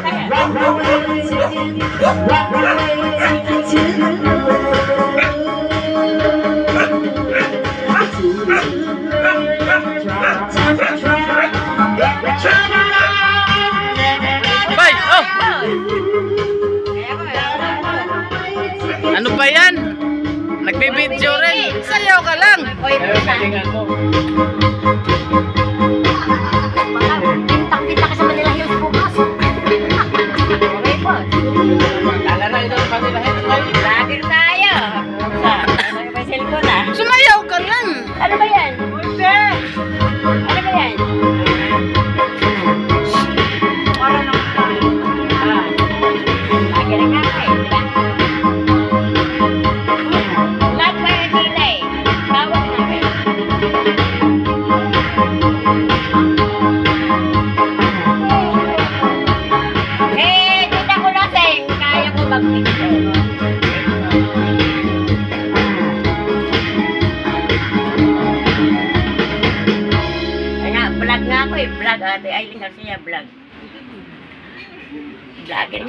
Ayaw ka daw. Bay, oh! Ano ba yan? Nagbibideo rin. Sayaw ka lang. Oy, Vlogger tayo. Ano cellphone ah? Sumayaw ka lang. Ano ba yan? Hindi. Ano ba yan? Para ng Ah. Vlogger nga eh, di ba? Lahat ba yung sila eh? Tawag na. Eh, tita ko lasing. Kaya ko mag-picture. Vlog nga ako eh. Vlog ate. Ay, siya vlog. Vlogger.